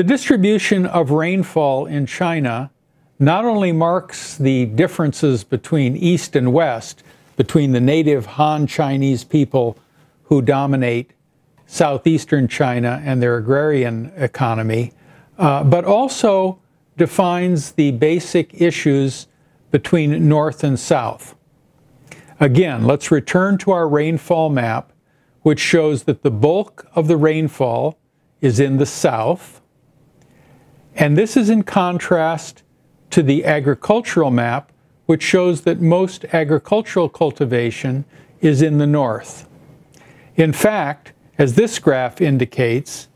The distribution of rainfall in China not only marks the differences between East and West, between the native Han Chinese people who dominate southeastern China and their agrarian economy, uh, but also defines the basic issues between North and South. Again, let's return to our rainfall map, which shows that the bulk of the rainfall is in the south. And this is in contrast to the agricultural map, which shows that most agricultural cultivation is in the north. In fact, as this graph indicates,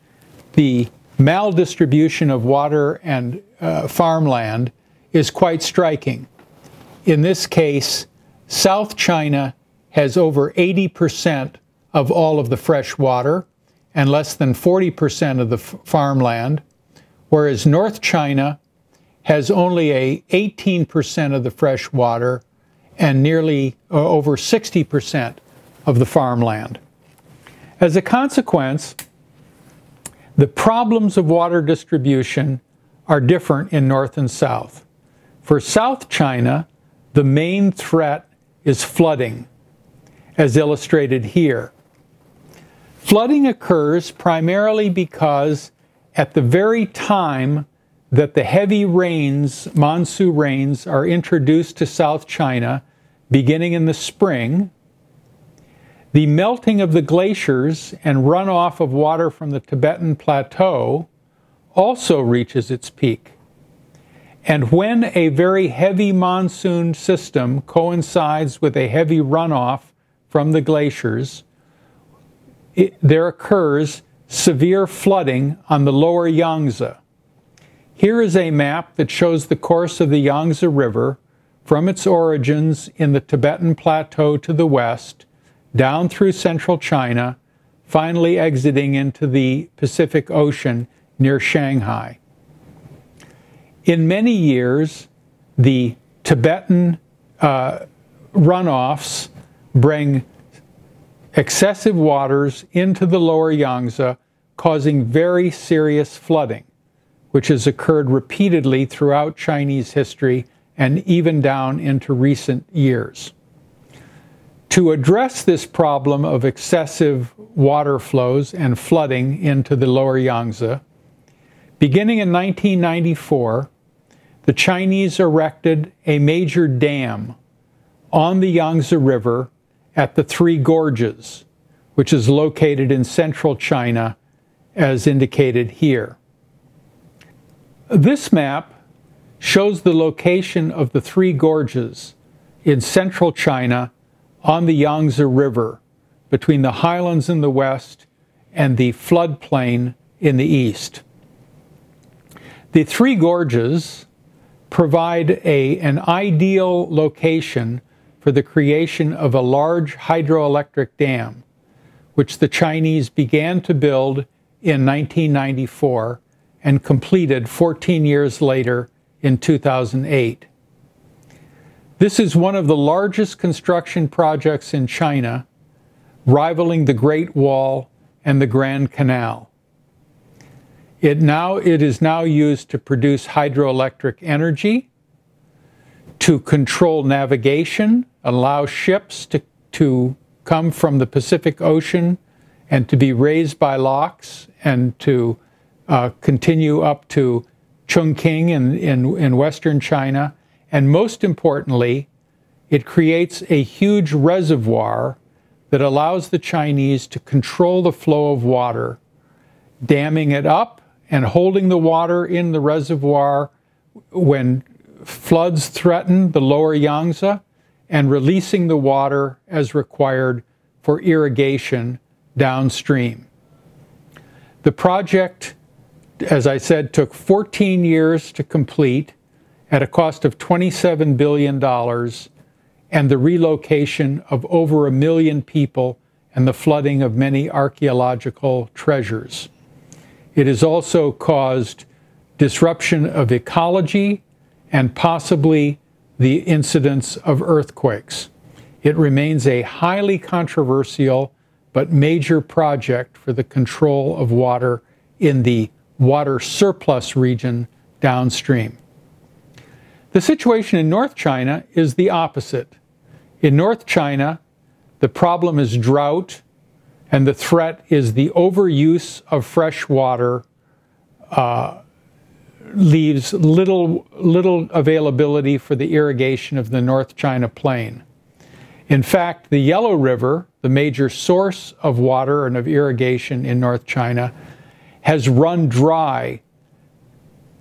the maldistribution of water and uh, farmland is quite striking. In this case, South China has over 80% of all of the fresh water and less than 40% of the farmland, whereas North China has only a 18% of the fresh water and nearly uh, over 60% of the farmland. As a consequence, the problems of water distribution are different in North and South. For South China, the main threat is flooding, as illustrated here. Flooding occurs primarily because at the very time that the heavy rains, monsoon rains, are introduced to South China, beginning in the spring, the melting of the glaciers and runoff of water from the Tibetan Plateau also reaches its peak. And when a very heavy monsoon system coincides with a heavy runoff from the glaciers, it, there occurs severe flooding on the lower Yangtze. Here is a map that shows the course of the Yangtze River from its origins in the Tibetan Plateau to the west, down through central China, finally exiting into the Pacific Ocean near Shanghai. In many years, the Tibetan uh, runoffs bring excessive waters into the lower Yangtze, causing very serious flooding, which has occurred repeatedly throughout Chinese history and even down into recent years. To address this problem of excessive water flows and flooding into the lower Yangtze, beginning in 1994, the Chinese erected a major dam on the Yangtze River at the Three Gorges, which is located in central China as indicated here. This map shows the location of the Three Gorges in central China on the Yangtze River between the highlands in the west and the floodplain in the east. The Three Gorges provide a, an ideal location for the creation of a large hydroelectric dam, which the Chinese began to build in 1994 and completed 14 years later in 2008. This is one of the largest construction projects in China, rivaling the Great Wall and the Grand Canal. It, now, it is now used to produce hydroelectric energy, to control navigation, allow ships to, to come from the Pacific Ocean and to be raised by locks and to uh, continue up to Chongqing in, in, in western China. And most importantly, it creates a huge reservoir that allows the Chinese to control the flow of water, damming it up and holding the water in the reservoir when floods threaten the lower Yangtze and releasing the water as required for irrigation downstream. The project, as I said, took 14 years to complete at a cost of $27 billion and the relocation of over a million people and the flooding of many archaeological treasures. It has also caused disruption of ecology and possibly the incidence of earthquakes. It remains a highly controversial but major project for the control of water in the water surplus region downstream. The situation in North China is the opposite. In North China, the problem is drought, and the threat is the overuse of fresh water uh, leaves little, little availability for the irrigation of the North China Plain. In fact, the Yellow River, the major source of water and of irrigation in North China, has run dry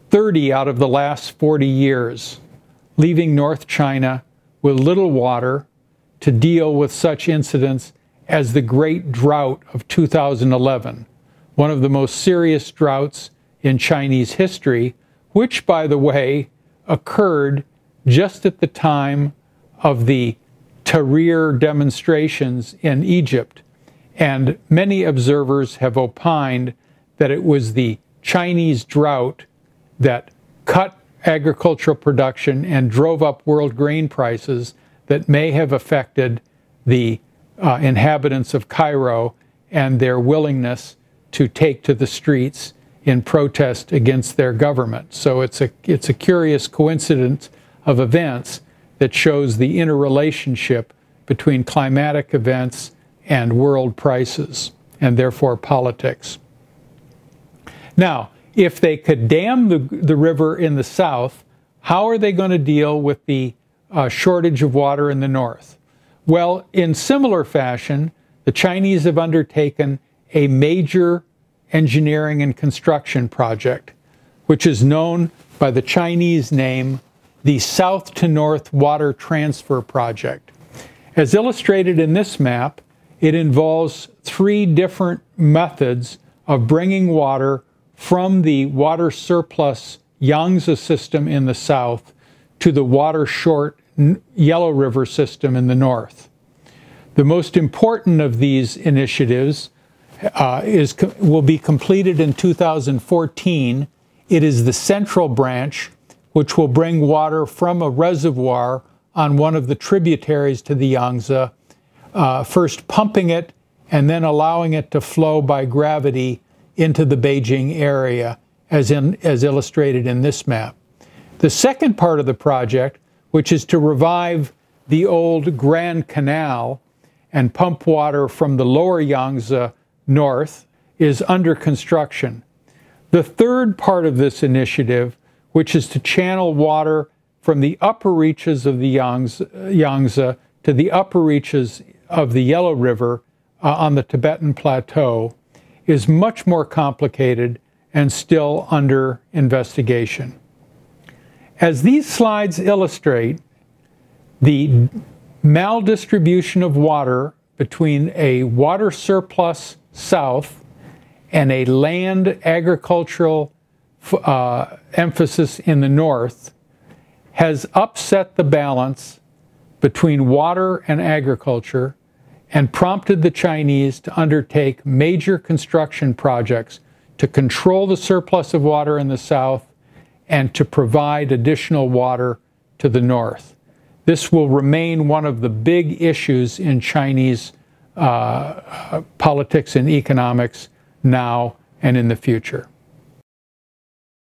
30 out of the last 40 years, leaving North China with little water to deal with such incidents as the Great Drought of 2011, one of the most serious droughts in Chinese history, which, by the way, occurred just at the time of the Tahrir demonstrations in Egypt. And many observers have opined that it was the Chinese drought that cut agricultural production and drove up world grain prices that may have affected the uh, inhabitants of Cairo and their willingness to take to the streets in protest against their government. So it's a, it's a curious coincidence of events that shows the interrelationship between climatic events and world prices, and therefore politics. Now, if they could dam the, the river in the south, how are they going to deal with the uh, shortage of water in the north? Well, in similar fashion, the Chinese have undertaken a major engineering and construction project, which is known by the Chinese name the South to North Water Transfer Project. As illustrated in this map, it involves three different methods of bringing water from the water surplus Yangtze system in the south to the water short Yellow River system in the north. The most important of these initiatives uh, is, will be completed in 2014. It is the central branch, which will bring water from a reservoir on one of the tributaries to the Yangtze, uh, first pumping it and then allowing it to flow by gravity into the Beijing area, as, in, as illustrated in this map. The second part of the project, which is to revive the old Grand Canal and pump water from the lower Yangtze north is under construction. The third part of this initiative, which is to channel water from the upper reaches of the Yangtze, to the upper reaches of the Yellow River uh, on the Tibetan Plateau, is much more complicated and still under investigation. As these slides illustrate, the maldistribution of water between a water surplus south and a land agricultural uh, emphasis in the north has upset the balance between water and agriculture and prompted the Chinese to undertake major construction projects to control the surplus of water in the south and to provide additional water to the north. This will remain one of the big issues in Chinese uh, politics and economics now and in the future.